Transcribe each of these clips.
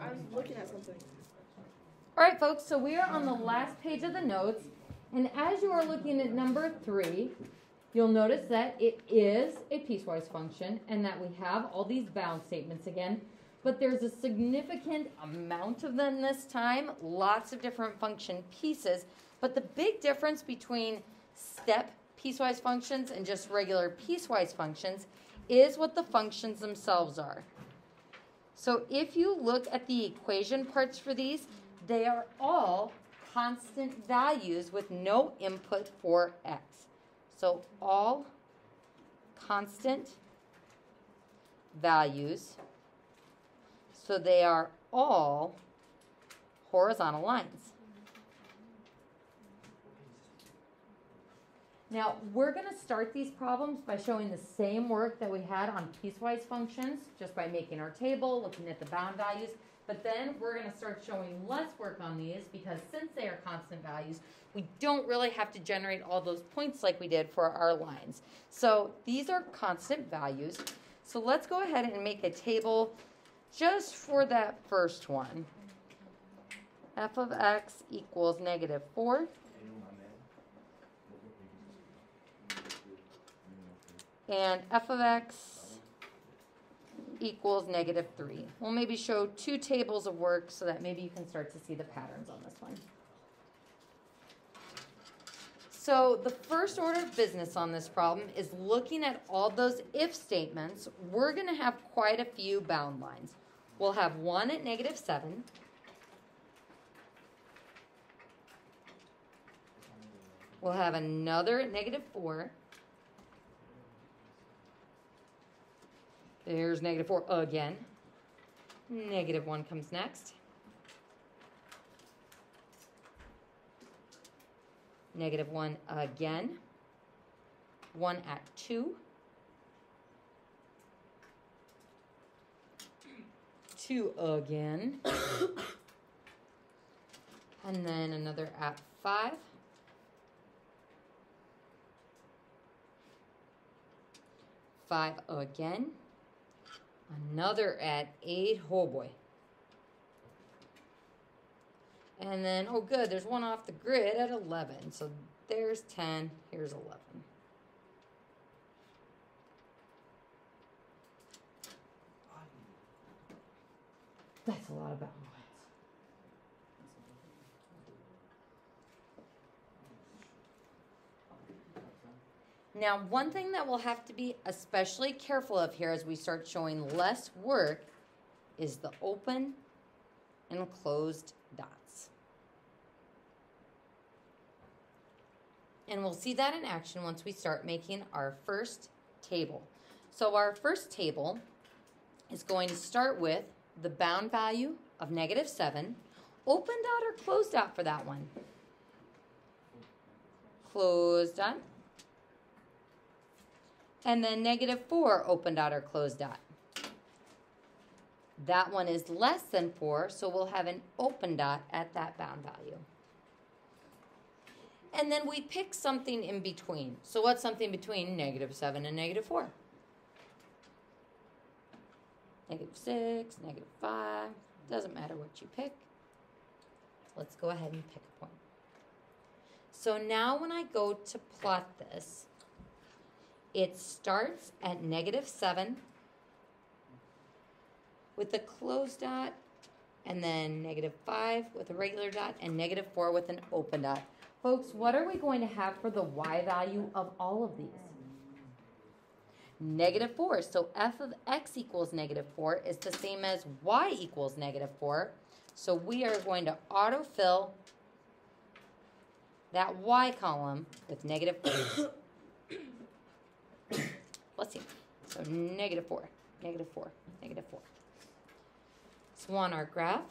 I was looking at something. All right, folks, so we are on the last page of the notes. And as you are looking at number three, you'll notice that it is a piecewise function and that we have all these bound statements again. But there's a significant amount of them this time, lots of different function pieces. But the big difference between step piecewise functions and just regular piecewise functions is what the functions themselves are. So if you look at the equation parts for these, they are all constant values with no input for x. So all constant values. So they are all horizontal lines. Now, we're going to start these problems by showing the same work that we had on piecewise functions, just by making our table, looking at the bound values. But then we're going to start showing less work on these because since they are constant values, we don't really have to generate all those points like we did for our lines. So these are constant values. So let's go ahead and make a table just for that first one. f of x equals negative 4 and f of x equals negative 3. We'll maybe show two tables of work so that maybe you can start to see the patterns on this one. So the first order of business on this problem is looking at all those if statements. We're going to have quite a few bound lines. We'll have one at negative 7. We'll have another at negative 4. There's negative 4 again. Negative 1 comes next. Negative 1 again. 1 at 2. 2 again. and then another at 5. Five again. Another at 8. Oh boy. And then, oh good, there's one off the grid at 11. So there's 10, here's 11. That's a lot of bound lines. Now, one thing that we'll have to be especially careful of here as we start showing less work is the open and closed dots. And we'll see that in action once we start making our first table. So our first table is going to start with the bound value of negative 7. Open dot or closed dot for that one? Closed dot. And then negative 4 open dot or closed dot. That one is less than 4, so we'll have an open dot at that bound value. And then we pick something in between. So what's something between negative 7 and negative 4? Negative 6, negative 5. Doesn't matter what you pick. Let's go ahead and pick a point. So now when I go to plot this, it starts at negative 7 with a closed dot, and then negative 5 with a regular dot, and negative 4 with an open dot. Folks, what are we going to have for the y value of all of these? Negative 4. So f of x equals negative 4 is the same as y equals negative 4. So we are going to autofill that y column with negative 4. Let's see. So negative 4, negative 4, negative 4. So on our graph,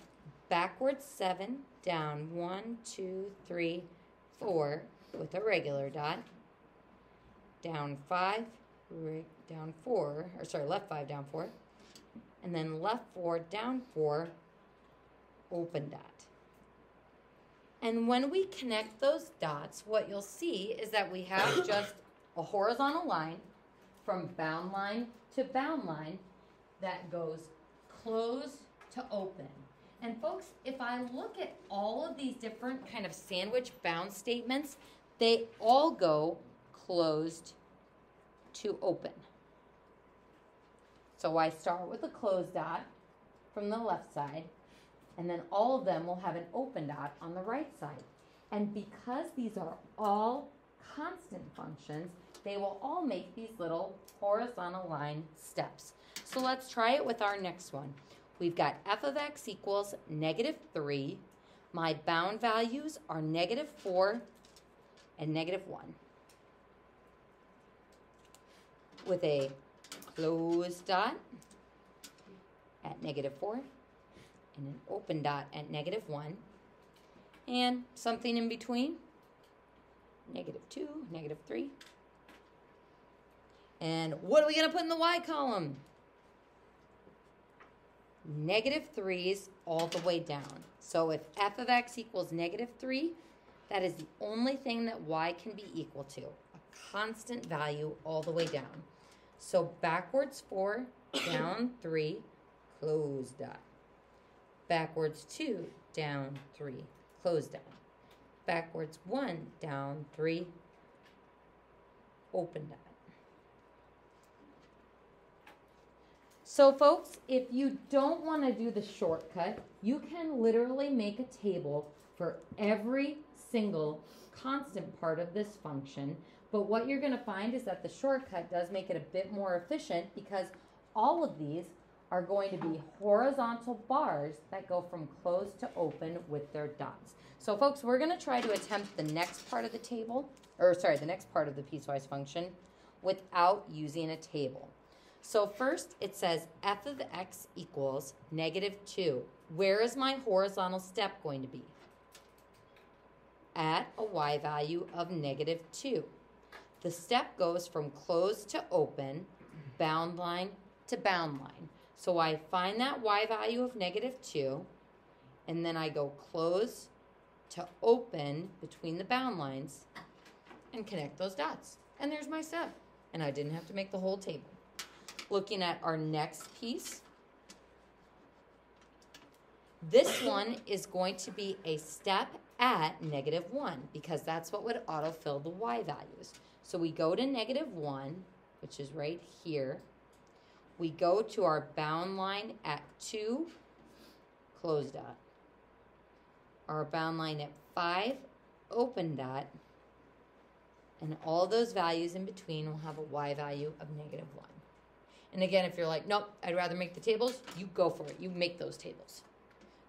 backwards 7, down 1, 2, 3, 4 with a regular dot. Down 5, down 4, or sorry, left 5, down 4. And then left 4, down 4, open dot. And when we connect those dots, what you'll see is that we have just a horizontal line from bound line to bound line that goes closed to open. And folks, if I look at all of these different kind of sandwich bound statements, they all go closed to open. So I start with a closed dot from the left side, and then all of them will have an open dot on the right side. And because these are all constant functions, they will all make these little horizontal line steps. So let's try it with our next one. We've got f of x equals negative 3. My bound values are negative 4 and negative 1. With a closed dot at negative 4 and an open dot at negative 1 and something in between negative 2, negative 3. And what are we going to put in the y column? Negative 3's all the way down. So if f of x equals negative 3, that is the only thing that y can be equal to, a constant value all the way down. So backwards 4, down 3, close dot. Backwards 2, down 3, close dot. Backwards 1, down 3, open dot. So folks, if you don't want to do the shortcut, you can literally make a table for every single constant part of this function. But what you're going to find is that the shortcut does make it a bit more efficient because all of these are going to be horizontal bars that go from closed to open with their dots. So folks, we're going to try to attempt the next part of the table, or sorry, the next part of the piecewise function without using a table. So first it says f of x equals negative 2. Where is my horizontal step going to be? At a y value of negative 2. The step goes from closed to open, bound line to bound line. So I find that y value of negative 2, and then I go close to open between the bound lines and connect those dots. And there's my step. And I didn't have to make the whole table. Looking at our next piece, this one is going to be a step at negative 1 because that's what would autofill the y values. So we go to negative 1, which is right here, we go to our bound line at 2, close dot. Our bound line at 5, open dot. And all those values in between will have a y value of negative 1. And again, if you're like, nope, I'd rather make the tables, you go for it. You make those tables.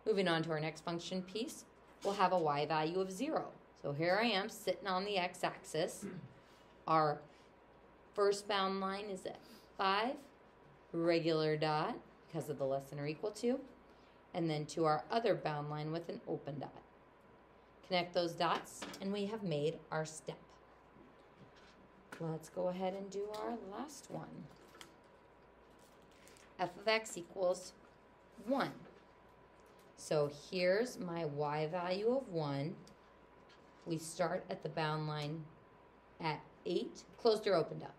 Moving on to our next function piece, we'll have a y value of 0. So here I am sitting on the x-axis. Our first bound line is at 5 regular dot because of the less than or equal to, and then to our other bound line with an open dot. Connect those dots and we have made our step. Let's go ahead and do our last one. f of x equals 1. So here's my y value of 1. We start at the bound line at 8, closed or opened up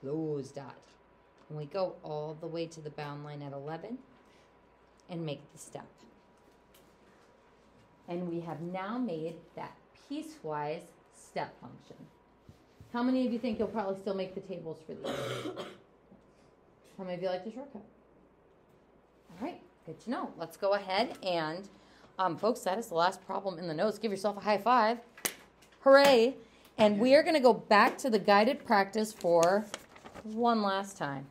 close dot. And we go all the way to the bound line at 11 and make the step. And we have now made that piecewise step function. How many of you think you'll probably still make the tables for these? How many of you like the shortcut? All right, good to know. Let's go ahead and, um, folks, that is the last problem in the notes. Give yourself a high five. Hooray. And we are going to go back to the guided practice for one last time.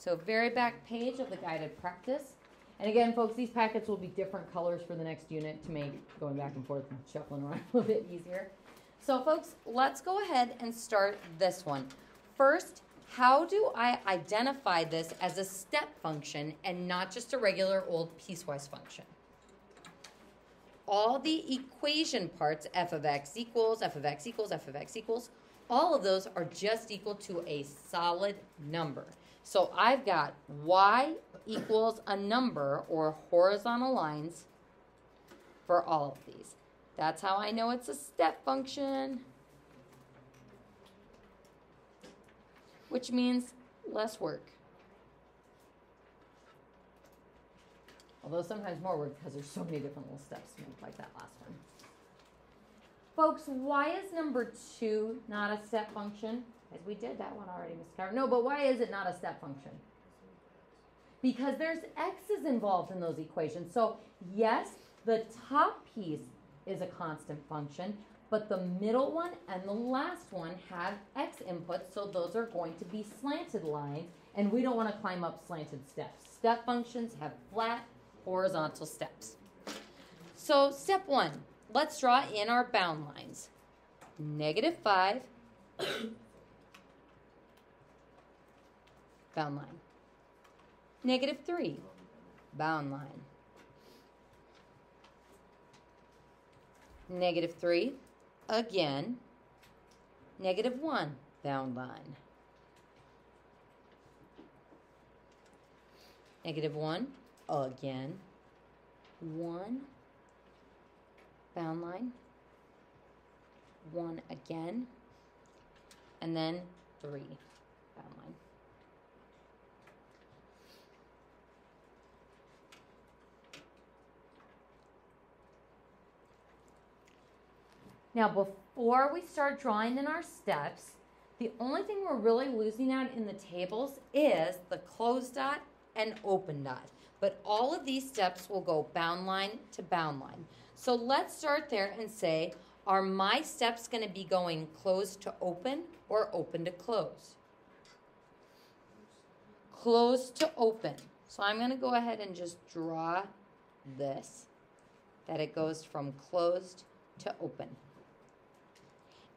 So very back page of the guided practice. And again, folks, these packets will be different colors for the next unit to make going back and forth and shuffling around a little bit easier. So folks, let's go ahead and start this one. First, how do I identify this as a step function and not just a regular old piecewise function? all the equation parts, f of x equals, f of x equals, f of x equals, all of those are just equal to a solid number. So I've got y equals a number or horizontal lines for all of these. That's how I know it's a step function. which means less work. Although sometimes more work because there's so many different little steps like that last one. Folks, why is number two not a step function? As we did that one already, Ms. Carter. No, but why is it not a step function? Because there's x's involved in those equations. So yes, the top piece is a constant function, but the middle one and the last one have x inputs, so those are going to be slanted lines, and we don't want to climb up slanted steps. Step functions have flat horizontal steps. So step one, let's draw in our bound lines. Negative 5, bound line. Negative 3, bound line. Negative 3, again. Negative 1, bound line. Negative 1, again. 1, bound line. 1 again. And then 3, bound line. Now, before we start drawing in our steps, the only thing we're really losing out in the tables is the closed dot and open dot. But all of these steps will go bound line to bound line. So let's start there and say, are my steps going to be going closed to open or open to close? Closed to open. So I'm going to go ahead and just draw this, that it goes from closed to open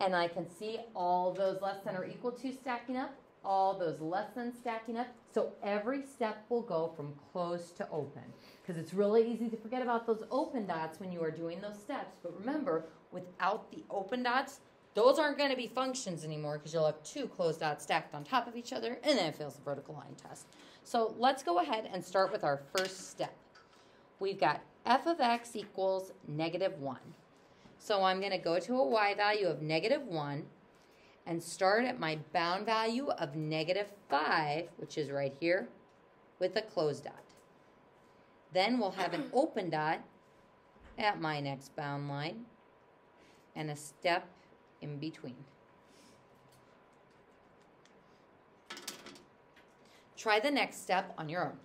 and I can see all those less than or equal to stacking up, all those less than stacking up. So every step will go from closed to open because it's really easy to forget about those open dots when you are doing those steps. But remember, without the open dots, those aren't going to be functions anymore because you'll have two closed dots stacked on top of each other and then it fails the vertical line test. So let's go ahead and start with our first step. We've got f of x equals negative 1. So I'm going to go to a y value of negative 1 and start at my bound value of negative 5, which is right here, with a closed dot. Then we'll have an open dot at my next bound line and a step in between. Try the next step on your own.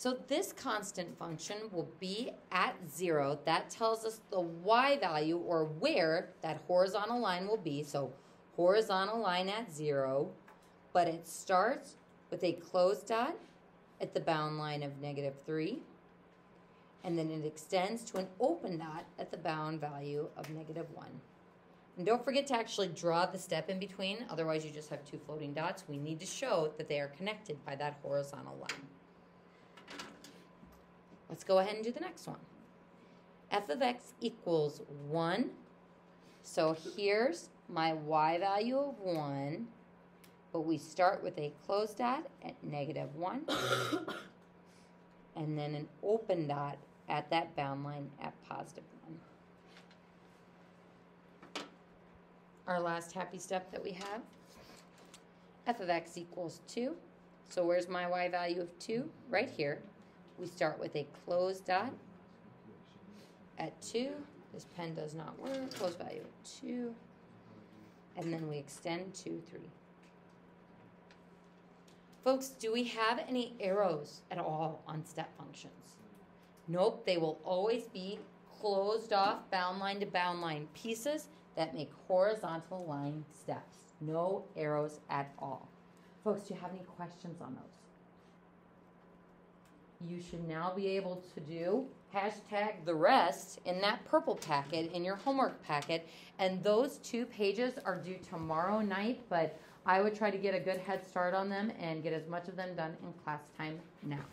So this constant function will be at zero. That tells us the y value or where that horizontal line will be. So horizontal line at zero, but it starts with a closed dot at the bound line of negative three, and then it extends to an open dot at the bound value of negative one. And don't forget to actually draw the step in between, otherwise you just have two floating dots. We need to show that they are connected by that horizontal line. Let's go ahead and do the next one. f of x equals 1. So here's my y value of 1, but we start with a closed dot at negative 1, and then an open dot at that bound line at positive 1. Our last happy step that we have, f of x equals 2. So where's my y value of 2? Right here we start with a closed dot at 2. This pen does not work. Close value at 2. And then we extend 2, 3. Folks, do we have any arrows at all on step functions? Nope, they will always be closed off bound line to bound line pieces that make horizontal line steps. No arrows at all. Folks, do you have any questions on those? You should now be able to do hashtag the rest in that purple packet in your homework packet. And those two pages are due tomorrow night, but I would try to get a good head start on them and get as much of them done in class time now.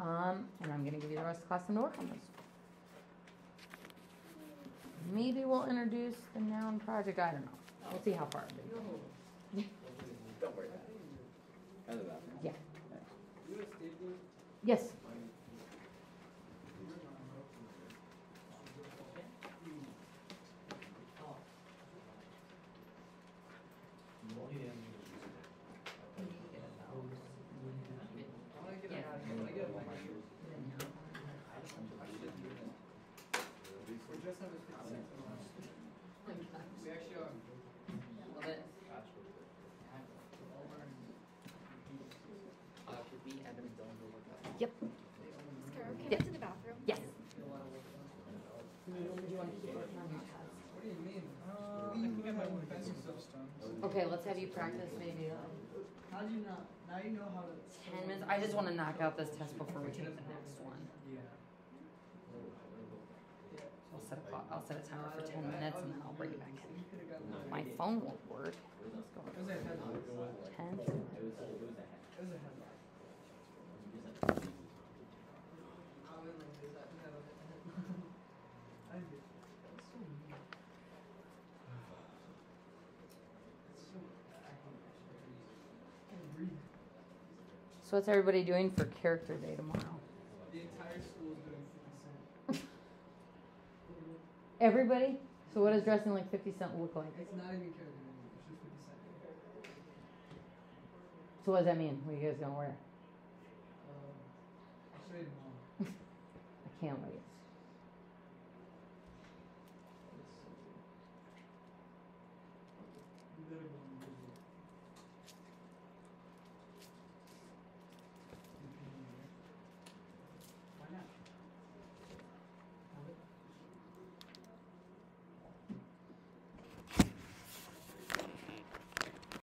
Um, and I'm gonna give you the rest of the class time to work on this. Maybe we'll introduce the noun project, I don't know. We'll see how far we go. Don't worry about it. Out of the bathroom. Yeah. Yes, We actually are. Love it. Uh, could we, Evan and Dylan, go work out? Yep. Scarab, can Yeah. I to the bathroom? Yes. What do you mean? Uh, I can get my own pencil stuff done. Okay, let's have you practice maybe uh, How do you not? Now you know how to. ten minutes. I just wanna knock out this test before we take the next one. Yeah. I'll set a clock, I'll set a timer for ten minutes and then I'll bring it back in. You could have gotten. My phone won't work. Let's go. It was a headlock. Ten. It was a headlock. I went like this. I never I did. That's so mean. It's so. I hate that shit. I can't breathe. So what's everybody doing for character day tomorrow? The entire school is doing 50 cent. Everybody? So what does dressing like fifty cent look like? It's not even character anymore. It's just 50 cent. So what does that mean? What are you guys gonna wear? Uh, I'll show you tomorrow. I can't wait.